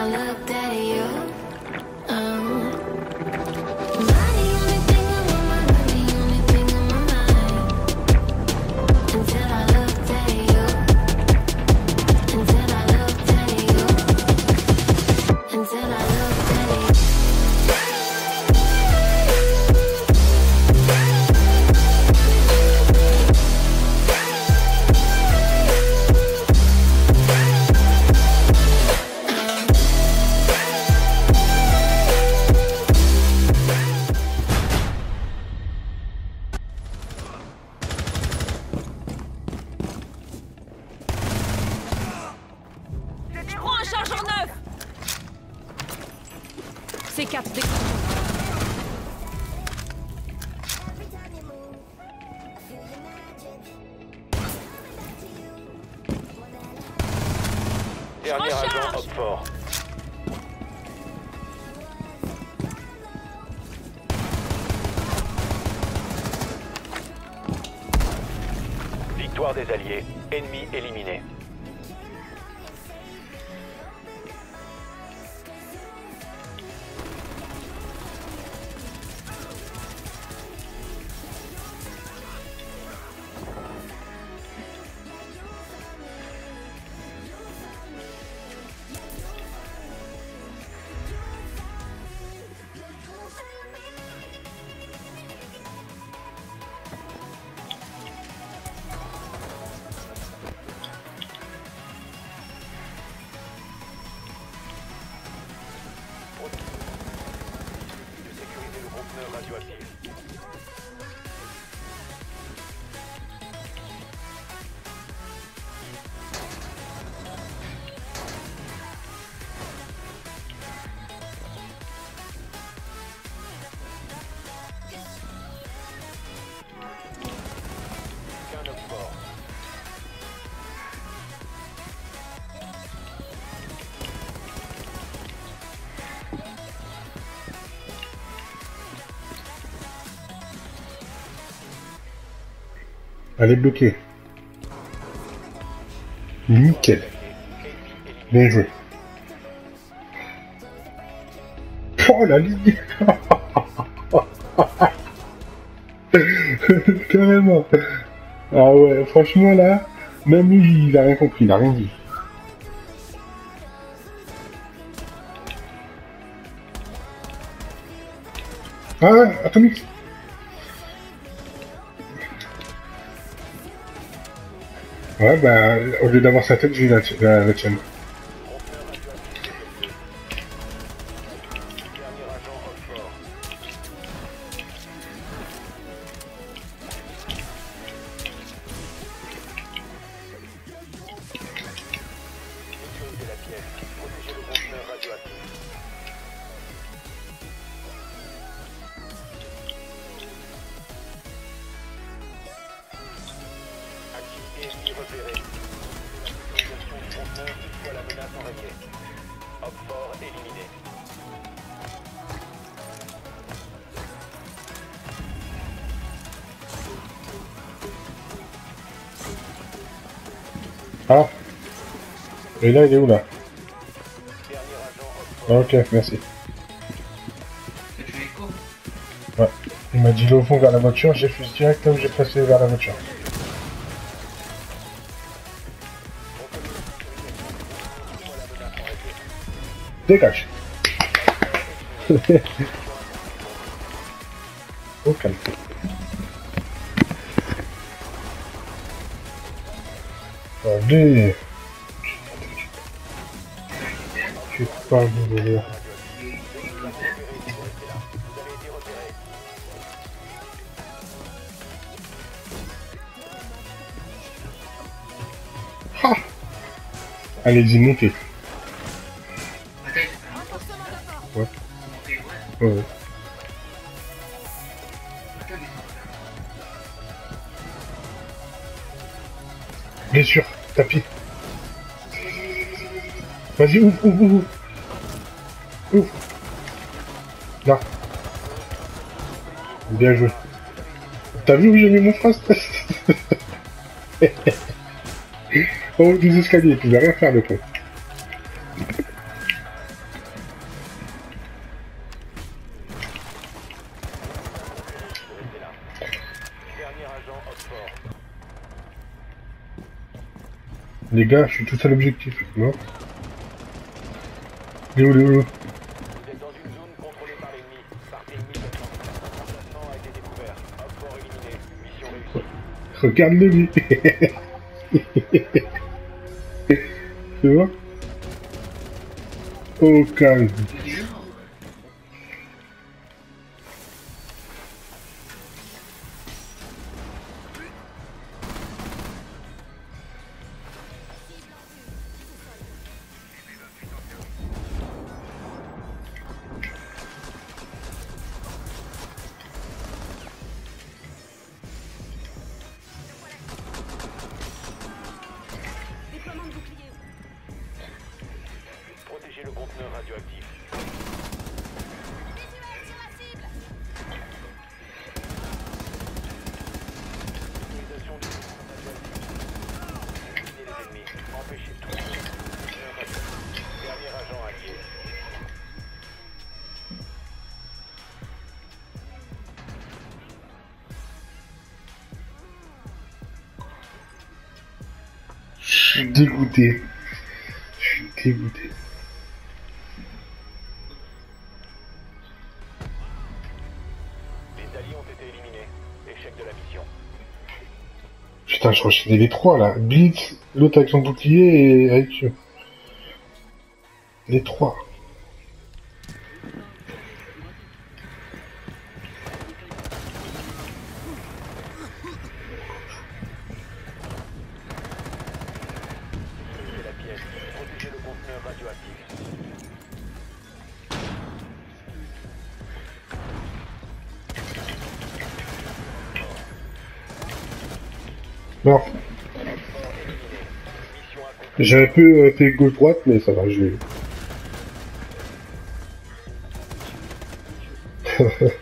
I looked at Victoire des Alliés. Ennemi éliminé. Elle est bloquée. Nickel. Bien joué. Oh la ligne Carrément. Ah ouais, franchement là, même lui il a rien compris, il a rien dit. Ah atomique Ouais, bah, au lieu d'avoir sa tête, j'ai la, la, la tienne. Du conteneur la menace enrayée. Éliminé. Ah Et là, il est où là Dernier agent Hopfort. Ah, Ok, merci. Ouais. Il m'a dit le fond vers la voiture, j'ai fait direct là où j'ai passé vers la voiture. Dégage Au calme. Allez sais pas vous Allez-y, montez. Ouais. Bien sûr, tapis. Vas-y, ouvre, ouvre, ouvre. Ouvre. Là. Bien joué. T'as vu où j'ai mis mon phrase haut des escaliers, il pouvait rien faire le con. Les gars, je suis tout seul objectif, non Il est où, il où. Regarde-le, lui Tu vois? Au calme. Dégoûté. Je suis dégoûté. Les alliés ont été éliminés. Échec de la mission. Putain, je enchaînais les trois là. Blitz, l'autre avec son bouclier et avec eux. Les trois. Accomplie. j'ai un peu été gauche-droite, mais ça va, je l'ai.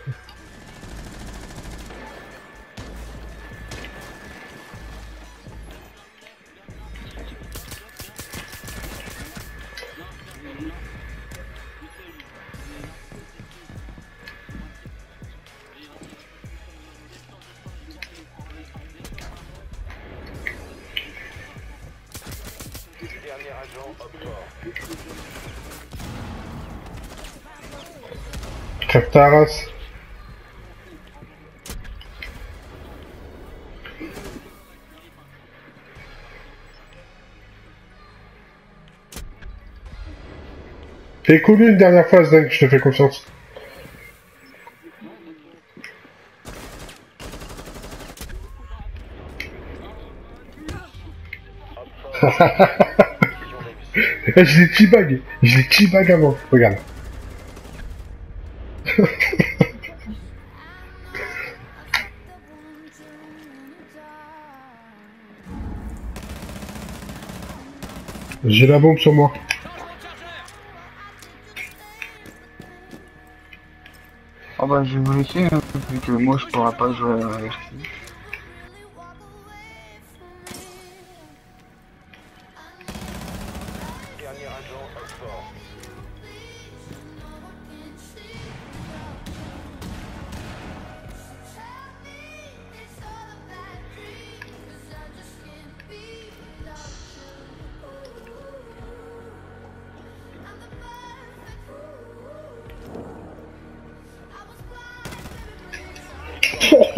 Race. Fais couler une dernière phase, Dingue, je te fais confiance. Réussie. Eh, je l'ai teabag, je l'ai teabag avant, regarde. J'ai la bombe sur moi. Ah bah je vais vous laisser, hein, vu que moi je pourrai pas jouer à RT.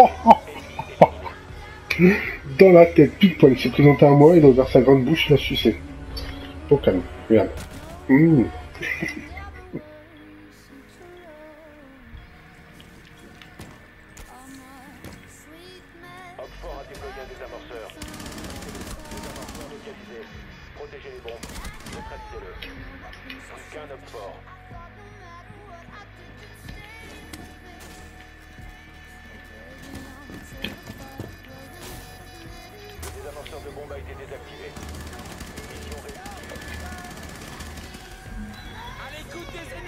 Dans la tête, pile poil, il s'est présenté à moi, a ouvert sa grande bouche, il a sucé. Au calme, regarde. Mmh. Protégez les bombes. Neutralisez-le. Qu'un Oxford. Été désactivé. Mission réussie. À l'écoute des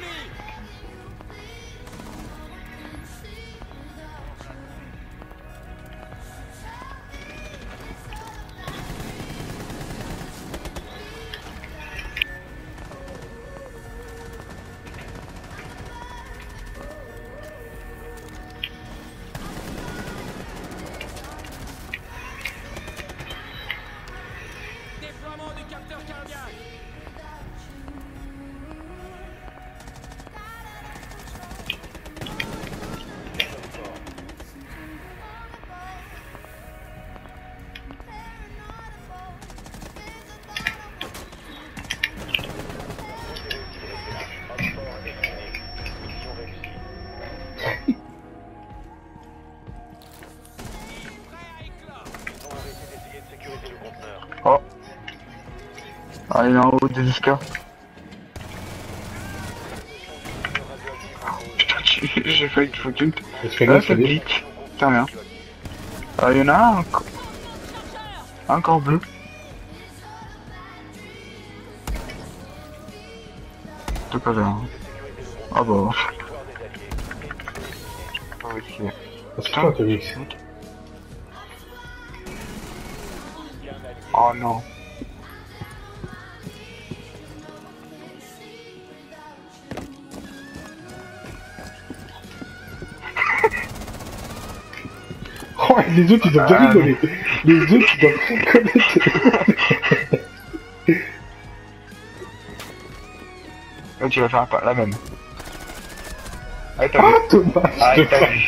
Ah, il est en haut des escaliers. Putain, j'ai failli que je que Ah, c'est glitch. Putain, rien. Ah, il y en a un encore. Encore bleu. Tout pas là. Ah bah. Ok. Ah, C'est toi, Tomix. Oh non. Et les autres, ils doivent bien Ah. rigoler. Les autres, ils doivent rigoler. Là, tu vas faire pas la même. Ah, t'as Ah, dommage, Ah, t'as vu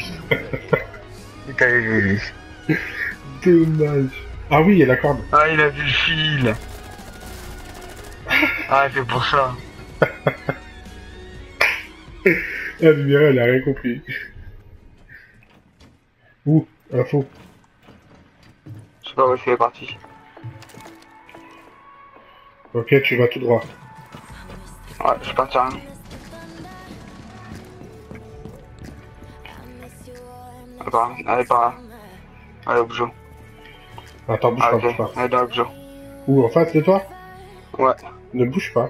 T'as vu dommage. Ah oui, il y a la corde. Ah, il a vu le fil. Ah, c'est pour ça. La lumière, elle a rien compris. Ouh, info. Je sais pas où c'est parti. Ok, tu vas tout droit. Ouais, je suis parti à rien. Allez, par là. Allez, par là. Allez, au. Attends, bouge Ah, pas, ok. bouge pas. Allez, dans le. Où, en face de toi? Ouais. Ne bouge pas.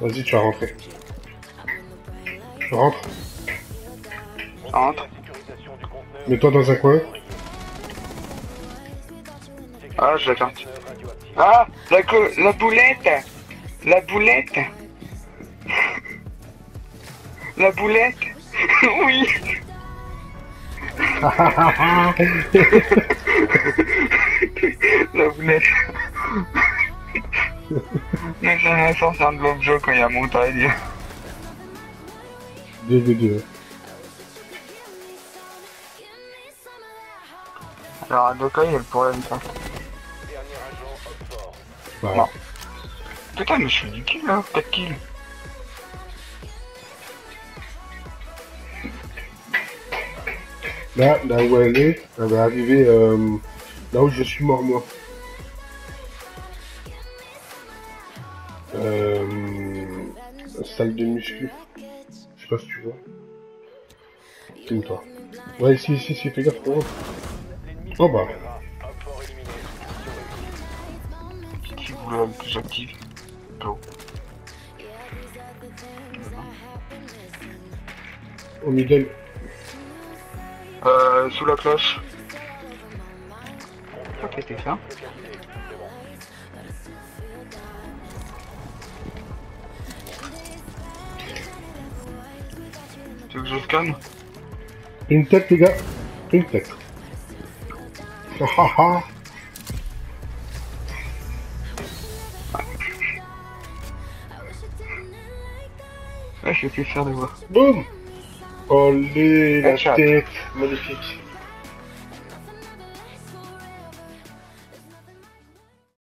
Vas-y, tu vas rentrer. Rentre. Entre. Sécurisation du conteneur Mets-toi dans un coin. Ah, je l'attends. Ah, la, la boulette La boulette La boulette Oui La boulette Mais c'est un ascenseur de l'objet quand il y a montagne. Deux. Alors, à cas, il y a le problème, ça. Non. Putain, mais je fais du kill, là, 4 kills. Là, là où elle est, elle va arriver euh, là où je suis mort moi. Salle de muscu. Je sais pas si tu vois. Filme-toi. Ouais, ici, ici, ici, fais gaffe. Oh, oh bah. Qui voulait le plus actif? Go. Au middle. Euh, sous la cloche. Ok, c'était ça. Tu veux que je scanne Une tête, les gars. Une tête. Ah ah ah. Ouais, je vais plus faire des voix. Boum. Olé, la Headshot. tête. Magnifique.